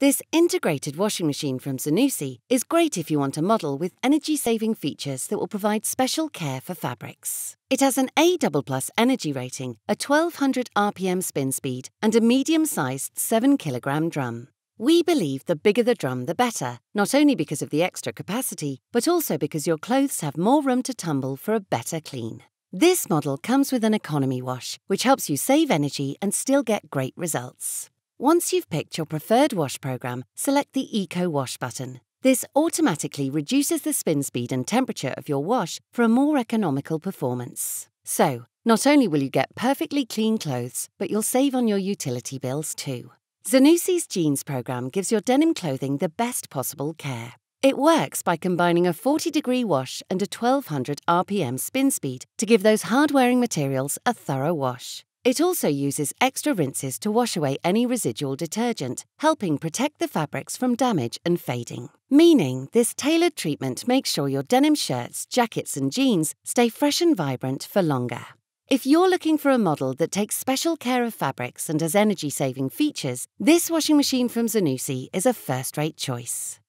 This integrated washing machine from Zanussi is great if you want a model with energy saving features that will provide special care for fabrics. It has an A energy rating, a 1200 RPM spin speed, and a medium sized 7 kilogram drum. We believe the bigger the drum, the better, not only because of the extra capacity, but also because your clothes have more room to tumble for a better clean. This model comes with an economy wash, which helps you save energy and still get great results. Once you've picked your preferred wash program, select the Eco Wash button. This automatically reduces the spin speed and temperature of your wash for a more economical performance. So, not only will you get perfectly clean clothes, but you'll save on your utility bills too. Zanussi's Jeans program gives your denim clothing the best possible care. It works by combining a 40 degree wash and a 1200 RPM spin speed to give those hard wearing materials a thorough wash. It also uses extra rinses to wash away any residual detergent, helping protect the fabrics from damage and fading. Meaning, this tailored treatment makes sure your denim shirts, jackets, and jeans stay fresh and vibrant for longer. If you're looking for a model that takes special care of fabrics and has energy saving features, this washing machine from Zanussi is a first rate choice.